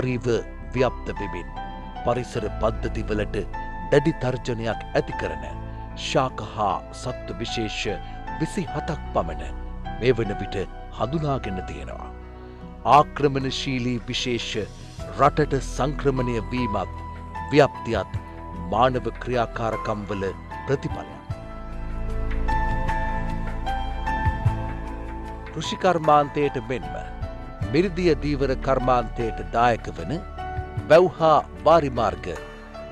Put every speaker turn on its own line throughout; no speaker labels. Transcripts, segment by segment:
ආක්‍රමණකාරීව ව්‍යප්ත වෙමින් පරිසර පද්ධතිවලට දැඩි තර්ජනයක් ඇති කරන ශාක හා සත්ව විශේෂ විසි හතක් පමණ මේ වන විට හඳුනාගෙන තියෙනවා. ආක්‍රමණශීලී විශේෂ රටට සංක්‍රමණය වීමත් ව්‍යප්තියත් මානව ක්‍රියාකාරකම්වල ප්‍රතිඵලයක්. කෘෂිකර්මාන්තයට මෙන්ම මිරිදිය දීවර කර්මාන්තයට දායක වන වැව්හා වාරිමාර්ග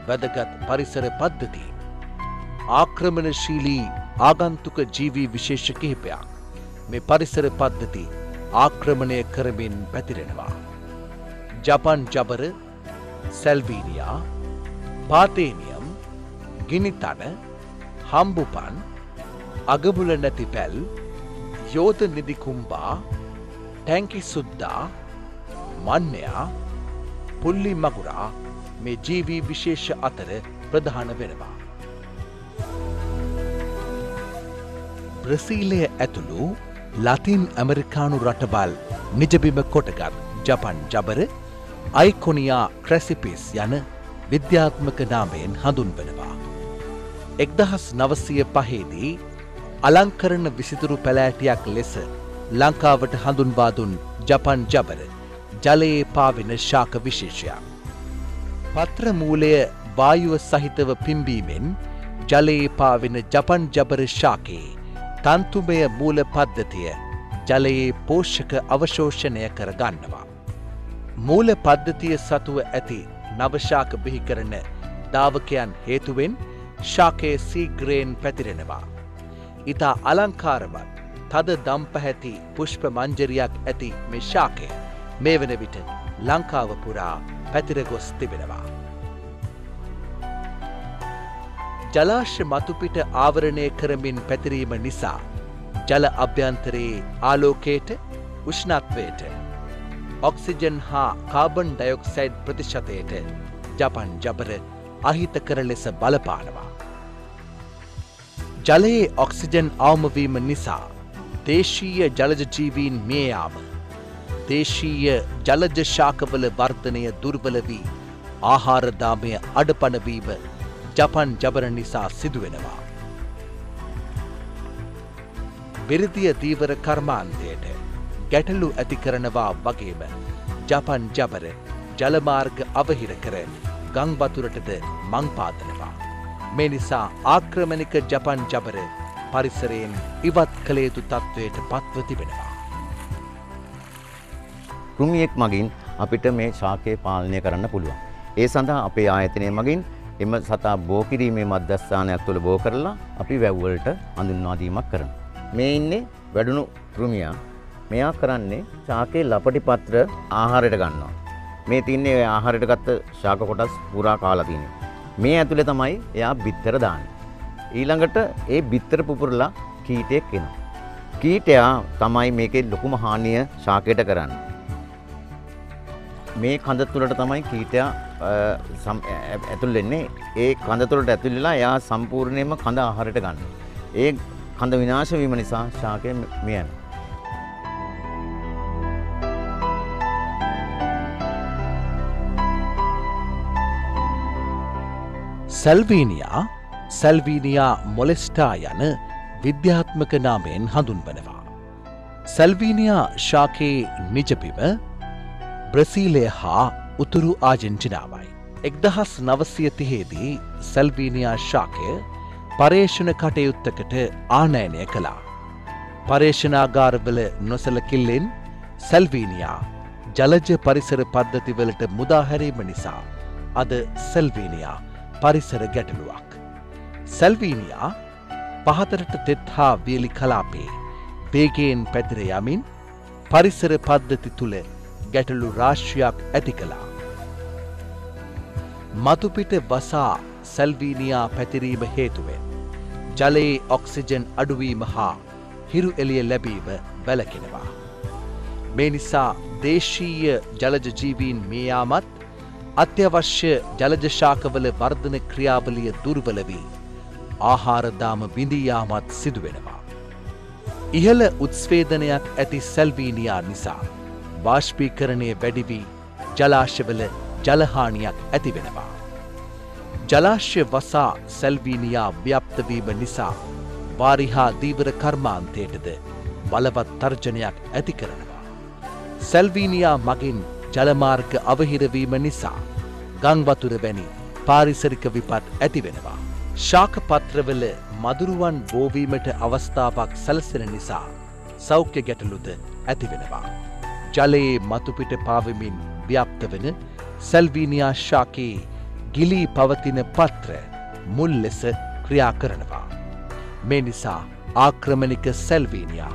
වැදගත් පරිසර පද්ධති. ආක්‍රමණශීලී ආගන්තුක ජීවී විශේෂ කිහිපයක් මේ පරිසර පද්ධති ආක්‍රමණය කරමින් පැතිරෙනවා. ජපන් ජබර සැල්වීනියා පාතේනියම් ගිනිතන හම්බුපන් අගමුල නැති පැල් යෝධ නිදිකුම්බා ටැංකි සුද්දා මන්නයා පුල්ලි මගුරා මේ ජීවී විශේෂ අතර ප්‍රධාන වෙනවා. බ්‍රසීලය ඇතුළු ලතින් ඇමරිකානු රටබල් නිජබිම කොටගත් ජපන් ජබර අයිකොනියා ක්‍රැසිපිස් යන විද්‍යාත්මක නාමයෙන් හඳුන්වනවා. එක්දහස් නවසය පහේදී අලංකරන විසිතුරු පැලෑටියක් ලෙස ලංකාවට හඳුන්වාදුන් ජපන් ජබර ජලයේ පාවෙන ශාක විශේෂයක්. පත්‍රමූලය වායුව සහිතව පිම්බීමෙන් ජලයේ පාවෙන ජපන් ජබර ශාකයේ තන්තුමය මූල පද්ධතිය ජලයේ පෝෂ්ෂක අවශෝෂණය කර ගන්නවා. මූල පද්ධතිය සතුව ඇති නවශාක බිහි කරන ධාවකයන් හේතුවෙන් ශාකය සීග්‍රයෙන් පැතිරෙනවා. ඉතා අලංකාරවත් තද දම්පහැති පුෂ්ප මංජරයක් ඇති මේ ශාකය මේ වන විට ලංකාව පුරා පැතිර ගොස් තිබෙනවා. ජලාශ්‍ය මතුපිට ආවරණය කරමින් පැතිරීම නිසා ජල අභ්‍යන්තරයේ ආලෝකයට උෂ්ණත්වයට ඔක්සිජන් හා කාබන් ඩයොක්සයිඩ් ප්‍රතිශතයට ජපන් ජබර අහිතකර ලෙස බලපානවා. ජලයේ ඔක්සිජන් අවමවීම නිසා දේශීය ජලජජීවීන් මේයාම දේශීය ජලජශාකවල වර්ධනය දුර්වල වී ආහාරදාමය අඩපනවීම ජපන් ජබර නිසා සිදුවෙනවා. බිරිදිය දීවර කර්මාන්තයට ගැටලු ඇති කරනවා වගේම ජපන් ජබර ජලමාර්ග අවහිර කර ගංවතුරටද මංපාදනවා. මේ නිසා ආක්‍රමණික ජපන් ජබර පරිසරයෙන් ඉවත් කළ යුතු තත්ත්වයට පත්ව තිබෙනවා.
කෘමියෙක් මගින් අපිට මේ ශාකය පාලනය කරන්න පුළුවන්. ඒ සඳහා අපේ ආයතනය මගින් එම සතා බෝ කිරීමේ මධ්‍යස්ථානයක් තුළ බෝ කරලා අපි වැව්වලට හඳුන්වාදීමක් කරන. මේ ඉන්නේ වැඩුණු කෘමියා මෙයා කරන්නේ ශාකයේ ලපටි පත්‍ර ආහාරයට ගන්නවා. මේ තින්නේ ආහාරයට ගත්ත ශාක කොටස් පුරා කාලා තියෙන්නේ. මේ ඇතුලේ තමයි එයා බිත්තර දාන්නේ. ඊළඟට ඒ බිත්තර පුපුරලා කීටයක් එනවා. කීටයා තමයි මේකේ ලොකුම හානිය ශාකයට කරන්නේ. මේ කඳ තුළට තමයි කීටයා ඇතුල් වෙන්නේ ඒ කඳ තුළට ඇතුල් වෙලා එයා සම්පූර්ණයෙන්ම කඳ ආහාරයට ගන්න. ඒ කඳ විනාශ වීම නිසා ශාකය මිය යනවා.
සැල්වීනියා සැල්වීනියා මොලෙස්ටා යන විද්‍යාත්මක නාමයෙන් හඳුන්වනවා. සැල්වීනියා ශාකයේ නිජපිම බ්‍රසීලය හා උතුරු ආජෙන්ටිනාවයි. එක්දහස් නවසය තිහේදී සැල්වීනියා ශාකය පර්ේෂණ කටයුත්තකට ආනෑනය කළා. පර්ේෂණාගාරවල නොසලකිල්ලෙන් සැල්වීනියා ජලජ පරිසර පද්ධතිවලට මුදාහැරීම නිසා අද සැල්වීනියා පරිසර ගැටලුවක්. සැල්වීනියා පහතරට තෙත් හා වියලි කලාපේ වේගයෙන් පැතිර යමින් පරිසර පද්ධති තුළ ගැටලු රාශ්‍රයක් ඇති කළා. මතුපිට වසා සැල්වීනියා පැතිරීම හේතුවෙන්. ජලයේ ඔක්සිජන් අඩුවීම හා හිරු එලිය ලැබීම වැලකෙනවා. මේ නිසා දේශීය ජලජජීවීන් මේයාමත් අත්‍යවශ්‍ය ජලජශාකවල වර්ධන ක්‍රියාවලිය දුර්වල වී ආහාරදාම බිඳීයාමත් සිදුවෙනවා. ඉහළ උත්ස්වේදනයක් ඇති සැල්වීනියා නිසා වාශ්පීකරණය වැඩිවී ජලාශවල ජලහානියක් ඇතිවෙනවා. ජලාශ්‍ය වසා සැල්වීනියා ව්‍යප්තවීම නිසා වාරිහා දීවර කර්මාන්තයටද බලවත් තර්ජනයක් ඇති කරනවා. සැල්වීනියා මගින් ජලමාර්ග අවහිරවීම නිසා ගංවතුර වැනි පාරිසරික විපත් ඇතිවෙනවා. ශාකපත්‍රවල මදුරුවන් බෝවීමට අවස්ථාවක් සැලසෙන නිසා සෞඛ්‍ය ගැටලුද ඇතිවෙනවා. ජලයේ මතුපිට පාවමින් ව්‍යාප්ත වන සැල්වීනියා ශාකයේ ගිලී පවතින පත්‍ර මුල් ලෙස ක්‍රියා කරනවා. මේ නිසා ආක්‍රමණික සැල්වීනියා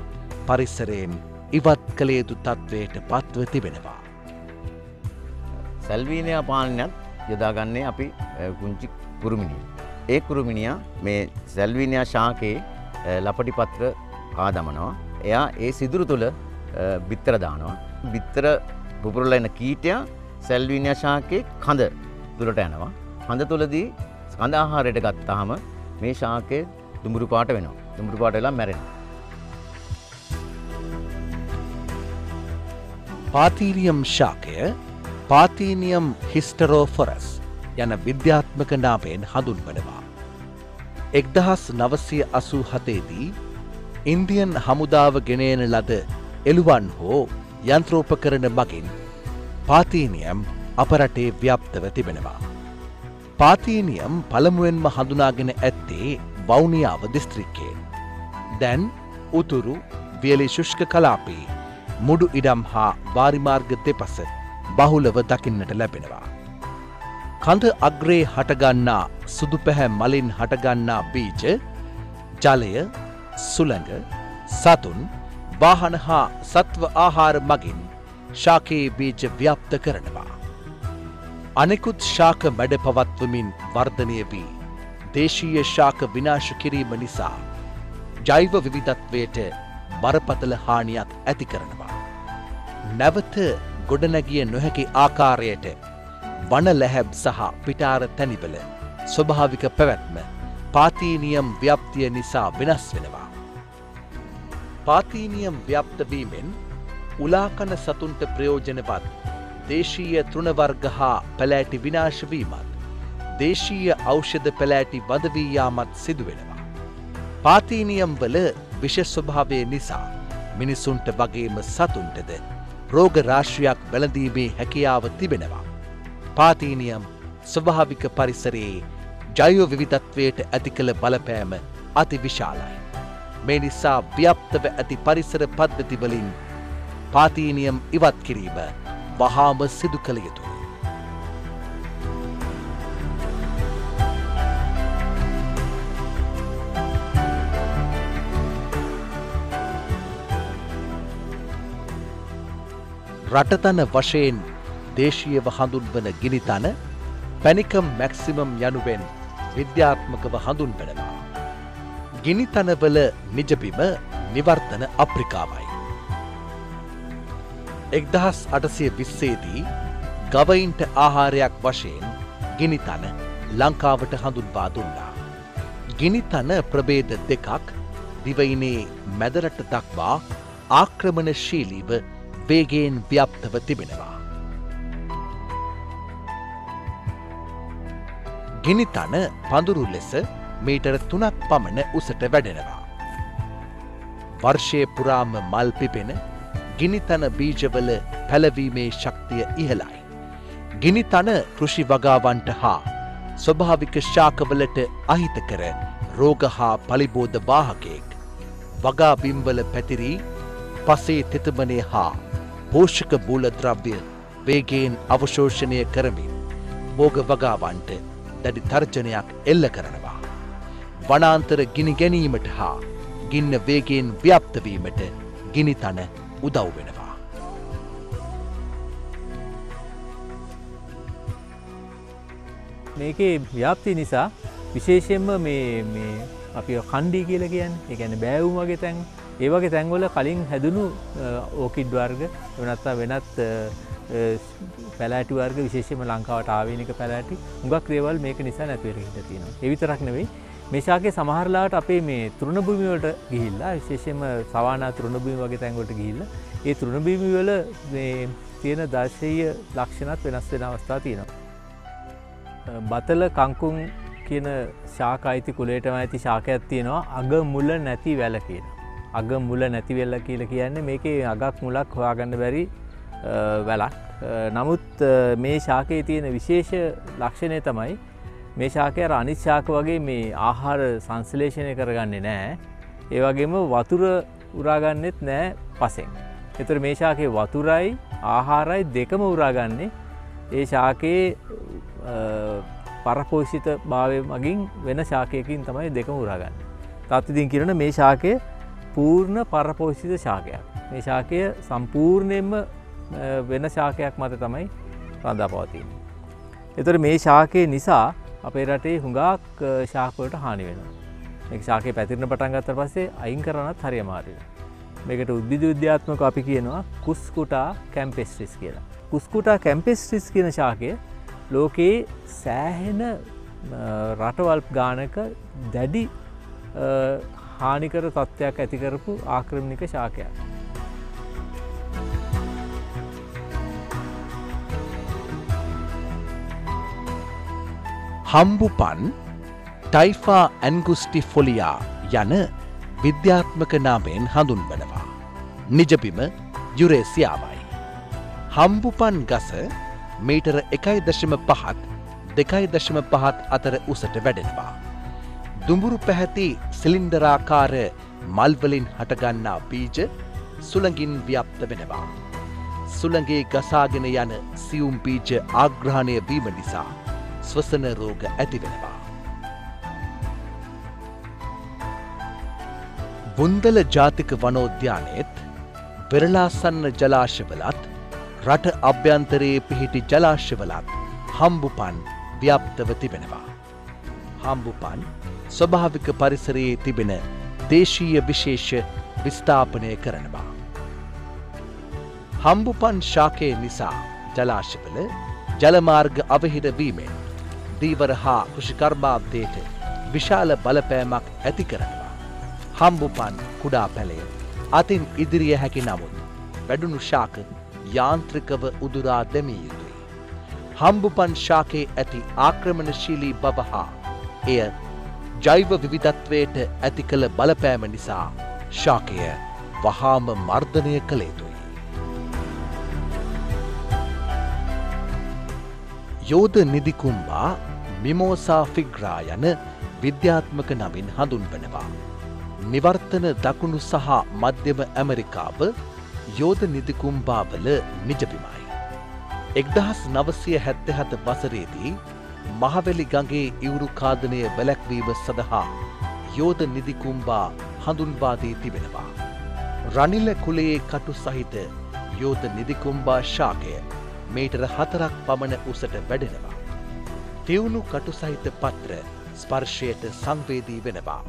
පරිසරයෙන් ඉවත් කළේදු තත්ත්වයට පත්ව තිබෙනවා.
සැල්වීනයා පාලනයක් යොදාගන්නේ අපි පුංචි කුරුමිනිය. ඒ කුරුමිනියා මේ සැල්වීනයා ශාකයේ ලපටි පත්‍ර ආදමනවා. එයා ඒ සිදුරු තුළ බිත්තර දානවා. බිත්තර පුපුරල එන කීටයා සැල්වීනයා ශාකයේ කඳ තුළට යනවා. හඳ තුළදී කඳ ආහාරයට ගත්තාම මේ ශාකය දුමුරු පාට වෙනවා. දුමුරු පාට වෙලා මැරෙනවා.
පාතීනියම් ශාකය පාතීනියම් හිස්ටරෝෆොරස් යන විද්‍යාත්මක නාමයෙන් හඳුන්වනවා. එක්දහස් නවසය අසූ හතේදී ඉන්දියන් හමුදාව ගෙනයන ලද එළුවන් හෝ යන්ත්‍රෝපකරන මගින් පාතීනියම් අපරටේ ව්‍යප්තව තිබෙනවා. පාතීනියම් පළමුුවෙන්ම හඳුනාගෙන ඇත්තේ වෞනියාව දිස්ත්‍රික්කේ. දැන් උතුරු වියලි ශුෂ්ක කලාපී මුඩු ඉඩම් හා වාරිමාර්ග දෙපස බහුලව දකින්නට ලැබෙනවා. කඳ අග්‍රේ හටගන්නා සුදු පැහැ මලින් හටගන්නා බීජ ජලය සුළඟ සතුන් වාහන හා සත්ව ආහාර මගින් ශාකයේ බීජ ව්‍යප්ත කරනවා. අනෙකුත් ශාක මැඩ පවත්වමින් වර්ධනය වී දේශීය ශාක විනාශ කිරීම නිසා ජෛව විවිධත්වයට බරපතල හානියක් ඇති කරනවා. නැවත ගොඩනැගිය නොහැකි ආකාරයට වන ලැහැබ් සහ පිටාර තැනිවල ස්වභාවික පැවැත්ම පාතීනියම් ව්‍යප්තිය නිසා වෙනස් වෙනවා. පාතීනියම් ව්‍යප්තවීමෙන් උලාකන සතුන්ට ප්‍රයෝජනවත් දේශීය තෘණවර්ග හා පැලෑටි විනාශවීමත් දේශීය ඖෂධ පැලෑටි වදවීයාමත් සිදුවෙනවා. පාතීනියම් වල විශස්වභාවය නිසා මිනිසුන්ට වගේම සතුන්ටද රෝග රාශ්‍රයක් බැලඳීමේ හැකියාව තිබෙනවා. පාතීනියම් ස්වභාවික පරිසරයේ ජයෝ විවිධත්වයට ඇති කළ බලපෑම අති විශාලයි. මේ නිසා ව්‍යප්තව ඇති පරිසර පද්ධතිවලින් පාතීනියම් ඉවත් කිරීම වහාම සිදු කළ යුතුයි. රටතන වශයෙන් දේශීයව හඳුන්වන ගිනිතන පැනිකම් මැක්සිමම් යනුවෙන් විද්‍යාත්මකව හඳුන්වනවා. ගිනිතනවල නිජබිම නිවර්තන අප්‍රිකාවයි. එක්දහස් අටසය විස්සේදී ගවයින්ට ආහාරයක් වශයෙන් ගිනිතන ලංකාවට හඳුන්වා දුන්නා. ගිනිතන ප්‍රබේද දෙකක් දිවයිනේ මැදරට දක්වා ආක්‍රමණශීලීව වේගයෙන් ව්‍යප්තව තිබෙනවා. ගිනිතන පඳුරු ලෙස මීටර තුනක් පමණ උසට වැඩෙනවා. වර්ෂය පුරාම මල් පිපෙන ගිනිතන බීජවල පැලවීමේ ශක්තිය ඉහලයි. ගිනිතන කෘෂි වගාවන්ට හා ස්වභාවික ශාකවලට අහිත කර රෝග හා පලිබෝධ වාහකයෙක් වගාබිම්වල පැතිරී පසේ තෙතමනය හා පෝෂක බූලද්‍රව්‍ය වේගයෙන් අවශෝෂණය කරමින් බෝග වගාවන්ට දැඩි තර්ජනයක් එල්ල කරනවා. වනාන්තර ගිනි ගැනීමට හා ගින්න වේගෙන් ව්‍යප්තවීමට ගිනිතන උදව් වෙනවා.
මේකේ ව්‍යාප්ති නිසා විශේෂයෙන්ම මේ අපි කණ්ඩී කියල කියන්න එකැන බෑවුම් වගේ තැන් ඒවගේ තැන්වල කලින් හැදුණු ඕකිඩ් වර්ග වනත්තා වෙනත් පැලෑටි වර්ග විශේෂම ලංකාවට ආවේනික පැලෑටි උගක් දේවල් මේක නිසා නැතිවර හිට තියෙනවා එවිතරක් නෙවෙයි මේශාගේ සමහරලාට අපේ මේ තෘණභූමිවලට ගිහිල්ලා විශේෂම සවානා තෘණභූමි වගේ තැන්ගොට ගිහිල්ල ඒ තෘණභීමිවල තියෙන දර්ශය ලක්ෂණත් වෙනස් වෙන අවස්ථා තියෙනවා. බතල කංකුම් කියන ශාක අයිති කුලේටම ඇති ශාකයක් තියෙනවා අග මුල නැති වැල කියන. අග මුල නැති වෙල්ල කියල කියන්නේ මේකේ අගක් මුලක් හොයාගන්න බැරි වැලක්. නමුත් මේ ශාකයේ තියෙන විශේෂ ලක්ෂණය තමයි මේ ශාකය අනිත් ශාක වගේ මේ ආහාර සංස්ලේෂණය කරගන්නේ නෑ. ඒවගේම වතුර උරාගන්නෙත් නෑ පසෙන්. එතුර මේ ශාකයේ වතුරයි ආහාරයි දෙකම උරාගන්නේ ඒ ශාකයේ පරපෝෂිත භාවය මගින් වෙන ශාකයකින් තමයි දෙකම උරාගන්න. තත්තිදින් කිරන මේ ශාකය පූර්ණ පරපෝෂිත ශාකයක්. මේ ශාකය සම්පූර්ණයෙන්ම වෙන ශාකයක් මත තමයි රඳා පවතින්. එතර මේ ශාකය නිසා අපේ රටේ හුඟක් ශාකවලට හානි වෙන. එක ශාකය පැතිරණ පටන්ගත්ත පස්සේ අයින් කරනත් හරිමාරය. මේකට උද්විද විද්‍යාත්මක අපි කියනවා කුස්කුටා කැම්පෙස්ටිස් කියලා. කුස්කුටා කැම්පෙස්ටිස් කියන ශාකය ලෝකයේ සෑහෙන රටවල් ගානක දැඩි හානිකර තත්ත්වයක් ඇතිකරපු ආක්‍රමික ශාකයක්.
හම්බුපන් ටයිෆා ඇන්ගුස්ටි ෆොලියා යන විද්‍යාත්මක නාමයෙන් හඳුන්වනවා. නිජබිම යුරේසියාවයි. හම්බුපන් ගස මීටර එකයි දශම පහත් දෙකයි දශම පහත් අතර උසට වැඩෙනවා. දුඹුරු පැහැති සිලින්ඩරාකාර මල්වලින් හටගන්නා බීජ සුළඟින් ව්‍යප්ත වෙනවා. සුළගේ ගසාගෙන යන සියුම් බීජ ආග්‍රහණය වීම නිසා ස්වසන රෝග ඇතිවෙනවා. බුන්දල ජාතික වනෝද්‍යානයත් පෙරලාසන්න ජලාශවලත් රට අභ්‍යන්තරයේ පිහිටි ජලාශවලත් හම්බුපන් ව්‍යප්තව තිබෙනවා. හම්බුපන් ස්වභාවික පරිසරයේ තිබෙන දේශීය විශේෂ විස්ථාපනය කරනවා. හම්බුපන් ශාකය නිසා ජලාශවල ජලමාර්ග අවහිරවීමෙන් දීවර හා කෘෂිකර්මාබ්දයට විශාල බලපෑමක් ඇති කරනවා. හම්බුපන් කුඩා පැළය අතින් ඉදිරිය හැකි නමුත් වැඩුණු ශාක යාන්ත්‍රිකව උදුරා දැමිය යුතුයි. හම්බුපන් ශාකයේ ඇති ආක්‍රමණශීලී බව හා එය ජෛව විවිධත්වයට ඇති කළ බලපෑම නිසා ශාකය වහාම මර්ධනය කළ යුතුයි. යෝධ නිදිකුම්බා මිමෝසා ෆිග්‍රා යන විද්‍යාත්මක නමින් හඳුන්වනවා. නිවර්තන දකුණු සහ මධ්‍යම ඇමරිකාව යෝධ නිදිකුම්බාවල නිජබිමයි. එක්දහස් නවසය හැත්තහත වසරේදී මහවැලි ගගේ ඉවුරුකාදනය වැලැක්වීම සඳහා යෝධ නිදිකුම්බා හඳුන්වාදී තිබෙනවා. රනිල කුලයේ කටු සහිත යෝධ නිදිකුම්බා ශාකය මේටර හතරක් පමණ උසට වැඩෙනවා. තිවුණු කටු සහිත පත්‍ර ස්පර්ශයට සංවේදී වෙනවා.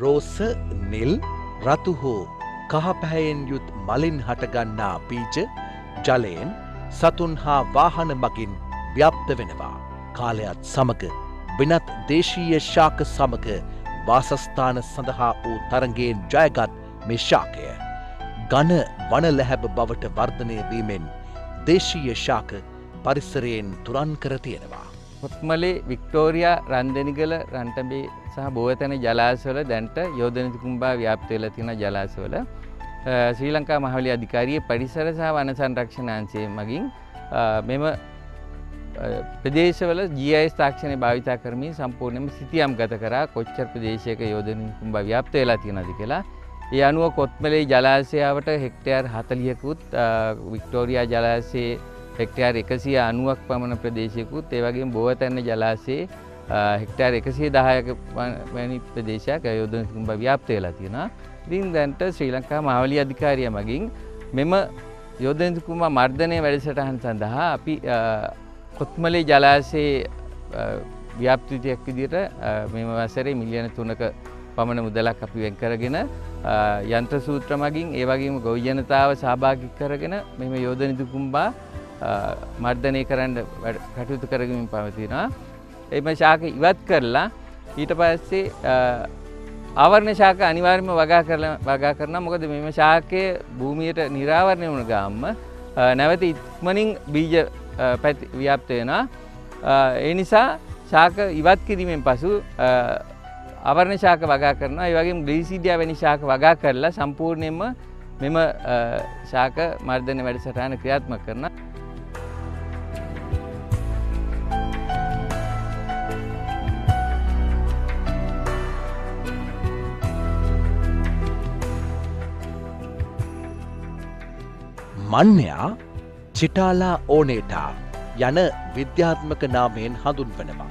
රෝස නිල් රතු හෝ කහපැහැයෙන් යුත් මලින් හටගන්නා බීජ ජලයෙන් සතුන් හා වාහන මගින් ව්‍යප්ත වෙනවා. කාලයත් සමග වෙනත් දේශීය ශාක සමග වාසස්ථාන සඳහා වූ තරගයෙන් ජයගත් මේ ශාකය. ගන වන ලැහැබ බවට වර්ධනය වීමෙන් දේශීය ශාක පරිසරයෙන් තුරන් කර තියෙනවා.
හොත්මලේ වික්ටෝරයා රන්දනිගල රන්ටබේ සහ බෝතැන ජලාසවල දැන්ට යෝධනතිකුම්බා ව්‍යාප්තවෙල තින ජලාසවල ශ්‍රී ලංකා මහවලි අධිකාරිය පරිසර සහ වන සංරක්ෂණාන්සේ මගින් මෙම ප්‍රදේශවල ජීයි තාක්ෂණය භාවිතා කරමින් සම්පූර්ණයම සිතියම් ගත කරා. කොච්චර් ප්‍රදේශයක යෝධනකුම්බ ව්‍යාප්ත වෙලා තියෙනද කියලා. ඒ අනුව කොත්මලේ ජලාසයාවට හෙක්ටයාර් හතලියකුත් වික්ටෝරයා ජලාසේ හෙක්ටයාර් එකසිය අනුවක් පමණ ප්‍රදේශයකුත් ඒවගේ බෝවතැන්න ජලාසේ හෙක්ටයාර් එකසේ දායක වැනි ප්‍රදේශයක් යෝධනකුම්බ ව්‍යාප්ත වෙලා තියෙන ඉතින් දැන්ට ශ්‍රී ලංකා මහවලි අධිකාරිය මගින් මෙම යෝධනකුමා මර්ධනය වැඩසටහන් සඳහා අපි කොත්මලේ ජලාසේ ව්‍යාප්තිතියක් විදිට මෙම වසරේ මිලියන තුනක පමණ මුදලක් අපි වෙන් කරගෙන යන්ත්‍ර සූත්‍ර මගින් ඒවගේම ගොවිජනතාව සභාගි කරගෙන මෙම යෝධනිදුකුම්බා මර්ධනය කරන්න කටයුතු කරගමින් පවතිනවා. එම ශාක ඉවත් කරලා ඊට පස්සේ ආවරණ ශාක අනිවාර්යම වගා කරලා වගා කරන මොකද මෙම ශාකය භූමියට නිරාවරණය වුණ ගාම්ම නැවත ඉක්මනින් බීජ පැති ව්‍යාප්ත වෙනවා. ඒ නිසා ශාක ඉවත් කිරීමෙන් පසු අවරණ ශාක වගා කරනවා ඒ වගේ ග්‍රීසිඩිය වැනි ශාක වගා කරලා සම්පූර්ණයෙන්ම මෙම ශාක මර්ධන වැඩසටහන ක්‍රියාත්ම කරන
මන්්‍යයා චිටාලා ඕනේටා යන විද්‍යාත්මක නාමයෙන් හඳුන්වනවා.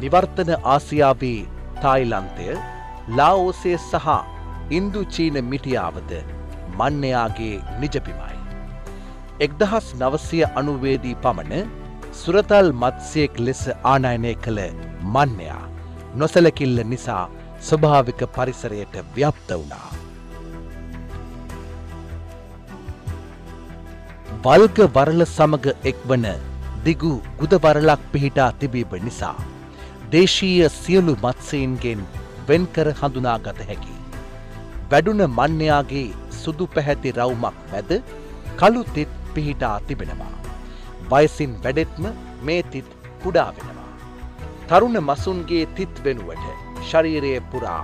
නිවර්තන ආසියාවේ තායිලන්තය ලාෝසේ සහ ඉන්දු චීන මිටියාවද මන්නයාගේ නිජපිමයි. එක්දහස් නවසය අනුවේදී පමණ සුරතල් මත්සයෙක් ලෙස ආනයනය කළ මන්නයා නොසලකිල්ල නිසා ස්වභාවික පරිසරයට ව්‍යප්ත වුණා. වල්ග වරල සමග එක්වන දිගු ගුදවරලක් පිහිටා තිබීම නිසා. දේශීය සියලු මත්සයින්ගෙන් වෙන්කර හඳුනාගත හැකි. වැඩුන මන්්‍යයාගේ සුදු පැහැති රවුමක් මැද කළු තිත් පිහිටා තිබෙනවා. වයසින් වැඩෙත්ම මේ තිත් කුඩා වෙනවා. තරුණ මසුන්ගේ තිත් වෙනුවට ශරීරය පුරා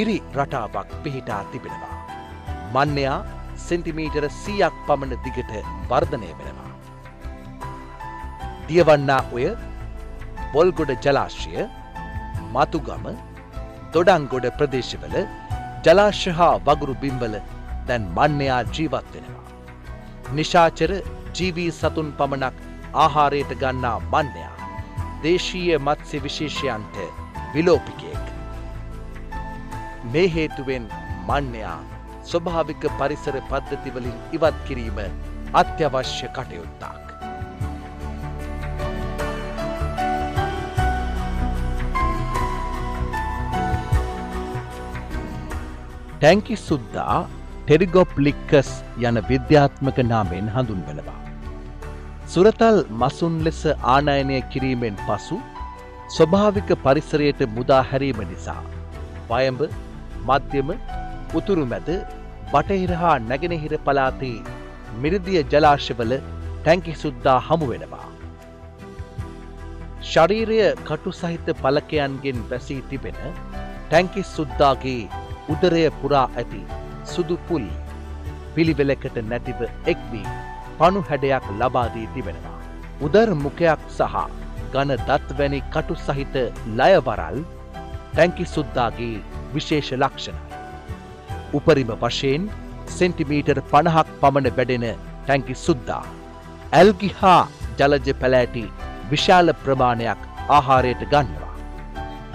ඉරි රටාවක් පිහිටා තිබෙනවා. මන්්‍යයා සෙන්ටිමීටර සීයක් පමණ දිගට වර්ධනය වෙනවා. දියවන්නා ඔය බොල්ගොඩ ජලාශය මතුගම දොඩංගොඩ ප්‍රදේශවල ජලාශ හා වගුරු බිම්වල දැන් මන්නයා ජීවත් වෙනවා. නිශාචර ජීවී සතුන් පමණක් ආහාරයට ගන්නා මන්නයා දේශීය මත්ස්‍ය විශේෂයන්ට විලෝපිකයෙක්. මේ හේතුවෙන් මන්නයා ස්වභාවික පරිසර පද්ධතිවලින් ඉවත් කිරීම අත්‍යවශ්‍ය කටයුත්තක්. ටැංකි සුද්දා ටෙරිගොප්ලික්කස් යන විද්‍යාත්මක නාමෙන් හඳුන්වනවා. සුරතල් මසුන් ලෙස ආනයනය කිරීමෙන් පසු ස්වභාවික පරිසරයට මුදා හැරීම නිසා. වයඹ මධ්‍යම උතුරු මැද බටහිර හා නැගෙනහිර පලාතේ මිරිදිය ජලාශවල ටැංකි සුද්දා හමු වෙනවා. ශරීරය කටු සහිත පලකයන්ගෙන් වැසී තිබෙන ටැංකි සුද්දාගේ උදරය පුරා ඇති සුදු පුල් පිළිවෙලකට නැතිව එක්වී පණු හැඩයක් ලබාදී තිබෙනවා. උදර් මුකයක් සහ ගන දත්වැනි කටු සහිත ලයවරල් ටැංකි සුද්දාගේ විශේෂ ලක්ෂණයි. උපරිම වශයෙන් සෙන්ටිමීටර් පණහක් පමණ වැඩෙන ටැංකි සුද්දා. ඇල්ගි හා ජලජ පැලෑටි විශාල ප්‍රමාණයක් ආහාරයට ගන්නවා.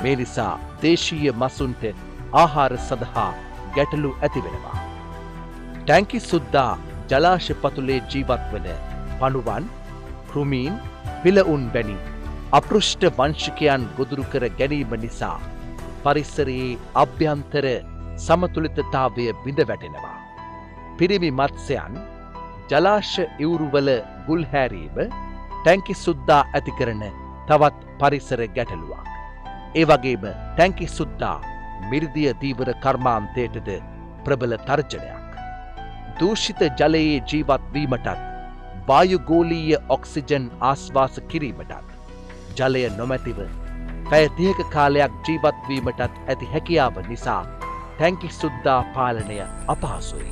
මේ නිසා දේශීය මසුන්ට ආහාර සඳහා ගැටලු ඇතිවෙනවා. ටැංකි සුද්දා ජලාශ පතුලේ ජීවත් වන පණුවන් කෘමීන් පිලඋන් වැනි අපෘෂ්ට වංශිකයන් ගොදුරු කර ගැනීම නිසා පරිස්සරයේ අභ්‍යන්තර සමතුලිතතාවය බිඳ වැටෙනවා. පිරිමි මත්ස්‍යයන් ජලාශ ඉවුරුවල ගුල්හැරීම ටැංකි සුද්දා ඇති කරන තවත් පරිසර ගැටලුවක්. ඒ වගේම ටැංකි සුද්දා මිර්දිය දීවර කර්මාන්තයටද ප්‍රබල තර්ජනයක්. දූෂිත ජලයේ ජීවත්වීමටත් වායුගෝලීය ඔක්සිජන් ආස්වාස කිරීමටත් ජලය නොමැතිව පැයතියක කාලයක් ජීවත්වීමටත් ඇති හැකියාව නිසා ටැංකි සුද්දා පාලනය අපහසුයි.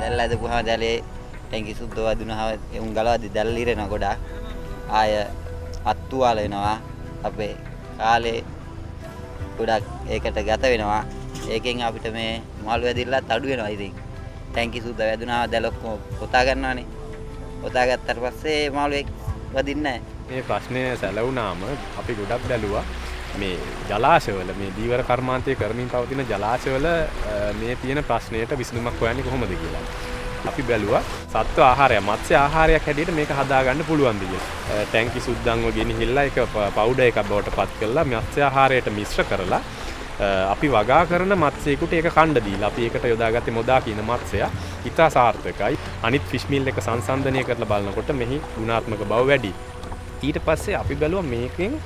දැල් ඇදපුහම දැලේ ටැංකි සුද්ද වදුනහම එවුන් ගලවද්දි දැල් ඉරෙන ගොඩක්. ආය අත්තුවාල වෙනවා. අපේ කාලේ ගොඩක් ඒකට ගත වෙනවා. ඒකෙන් අපිට මේ මාළු වැදිල්ලත් අඩු වෙනවා ඉතින්. ටැංකි සුද්ද වැදුනා දැල් ඔක්කොම පොතා ගන්නවානේ පොතා ගත්තට පස්සේ මාළු වදින්නේ නැහැ.
මේ ප්‍රශ්නය සැලවුනාම අපි ගොඩක් බැලුවා. මේ ජලාශවල මේ දීවර කර්මාන්තය කරමින් පවතින ජලාශවල මේ තියෙන ප්‍රශ්නයට විසඳුමක් හොයන්නේ කොහොමද කියලා. අපි බැලුවා සත්ව ආහාරය මත්ස්‍ය ආහාරයක් හැටියට මේක හදාගන්න පුළුවන්ද කියලා. ටැංකි සුද්දන්ව ගෙනහිල්ලා ඒක පවුඩර් එකක් බවට පත් කරලා මත්ස්‍ය ආහාරයට මිශ්‍ර කරලා අපි වගා කරන මත්සයකුට ඒක කණ්ඩ දීලා අපි ඒකට යොදාගත්තේ මොදා කියන මත්සය ඉතා සාර්ථකයි. අනිත් ෆිශ්මිල් එක සංසන්ධනය කරලා බලනකොට මෙහි ගුණාත්මක බව වැඩි. ඊට පස්සේ අපි බැලුව මේකෙන්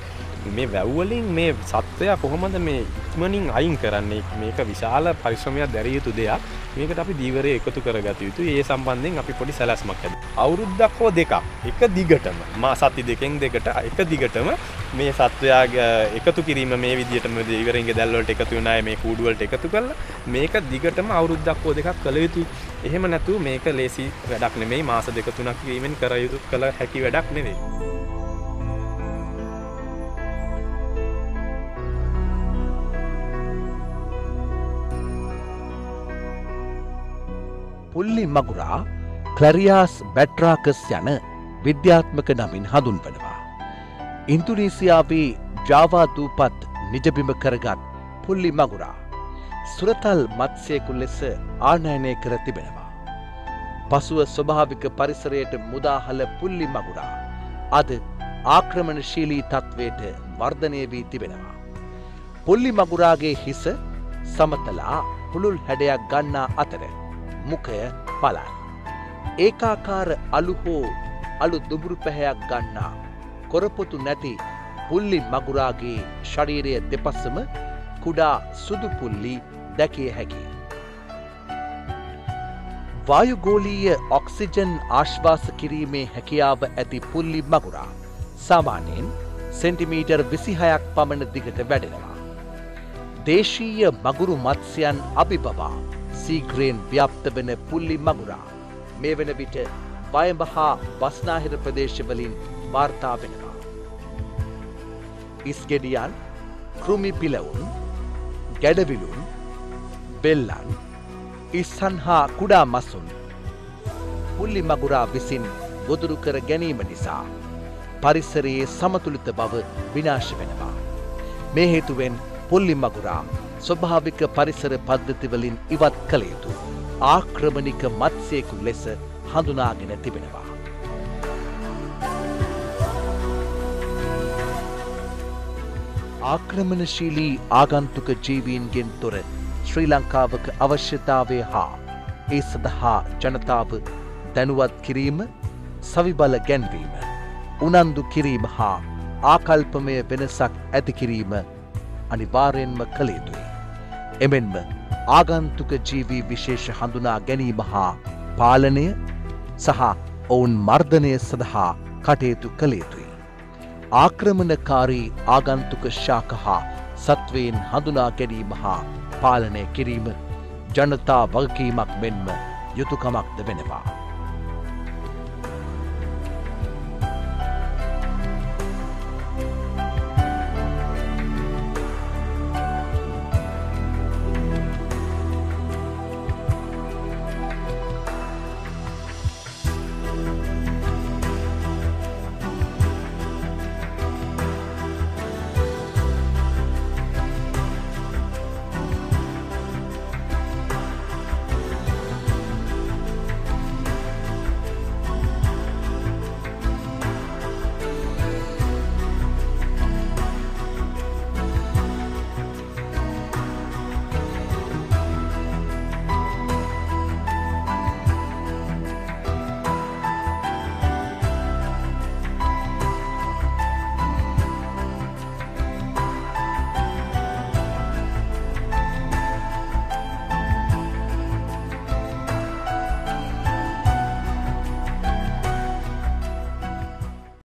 මේ වැව්වලින් මේ සත්වයා කොහොමද මේ ඉක්මනින් අයින් කරන්නේ? මේක විශාල පරිශ්‍රමයක් දැරිය යුතු දෙයක්. මේකට අපි දීවරය එකතු කරගත යුතු ඒ සම්බන්ධයෙන් අපි පොඩි සැලැස්මක් ඇද අවුරුද්දක් හෝ දෙකක්. එක දිගටම. මා සති දෙකෙන් දෙකට එක දිගටම මේ සත්වයාගේ එකතු කිරීම මේ විදිහටම දීවරෙන්ගේ දැල්වලට එකතු වෙනාය මේ කූඩුවලට එකතු කරලා මේක දිගටම අවුරුද්දක් හෝ දෙකක් කළ යුතුයි. එහෙම නැතුව මේක ලේසි වැඩක් නෙමෙයි. මාස දෙක තුනක් වීමෙන් කර යුතු කළ හැකි වැඩක් නෙවෙයි
පුල්ලි මගුරා ක්ලරියාස් බැට්‍රාකස් යන විද්‍යාත්මක නමින් හඳුන්වනවා. ඉන්තුනීසියාවේ ජාවාදූපත් නිජබිම කරගත් පුල්ලි මගුරා සුරතල් මත්සයකු ලෙස ආනයනය කර තිබෙනවා. පසුව ස්වභාවික පරිසරයට මුදාහල පුල්ලි මගුරා අද ආක්‍රමණශීලී තත්ත්වයට වර්ධනය වී තිබෙනවා. පුල්ලි මගුරාගේ හිස සමතලා පුළුල් හැඩයක් ගන්නා අතර මුඛය පලල්. ඒකාකාර අලු හෝ අලු දුබුරු පැහැයක් ගන්නා කොරපොතු නැති පුල්ලි මගුරාගේ ශරීරය දෙපස්සම කුඩා සුදුපුල්ලි දැකිය හැකි. වායුගෝලීය ඔක්සිජන් ආශ්වාස කිරීමේ හැකියාව ඇති පුල්ලි මගුරා සාමාන්‍යයෙන් සෙන්ටිමීටර් විසිහයක් පමණ දිගට වැඩෙනවා. දේශීය මගුරු මත්ස්‍යයන් අභිබවා සීග්‍රයෙන් ව්‍යප්ත වන පුල්ලි මගුරා මේ වන විට වයඹ හා බස්නාහිර ප්‍රදේශවලින් වාර්තා වෙනවා. ඉස්ගෙඩියන් කෘමි පිලවුන් ගැඩවිලුන් බෙල්ලන් ඉස්සන් හා කුඩා මසුන් පුල්ලි මගුරා විසින් ගොදුරු කර ගැනීම නිසා පරිසරයේ සමතුලිත බව විනාශ වෙනවා. මේ හේතුවෙන් පුල්ලි මගුරා ස්වභාවික පරිසර පද්ධතිවලින් ඉවත් කළ යුතු ආක්‍රමණික මත්සයකු ලෙස හඳුනාගෙන තිබෙනවා. ආක්‍රමණශීලී ආගන්තුක ජීවීන්ගෙන් තොර ශ්‍රී ලංකාවක අවශ්‍යතාවය හා ඒ සඳහා ජනතාව දැනුවත් කිරීම සවිබල ගැන්වීම උනන්දු කිරීම හා ආකල්පමය වෙනසක් ඇතිකිරීම අනිවාරයෙන්ම කළ යුතුයි. එමෙන්ම ආගන්තුක ජීවී විශේෂ හඳුනා ගැනීම හා පාලනය සහ ඔවුන් මර්ධනය සඳහා කටයුතු කළේතුයි. ආක්‍රමණකාරී ආගන්තුක ශාක හා සත්වයෙන් හඳුනා ගැනීම හා පාලනය කිරීම ජනතා වගකීමක් මෙන්ම යුතුකමක්ද වෙනවා.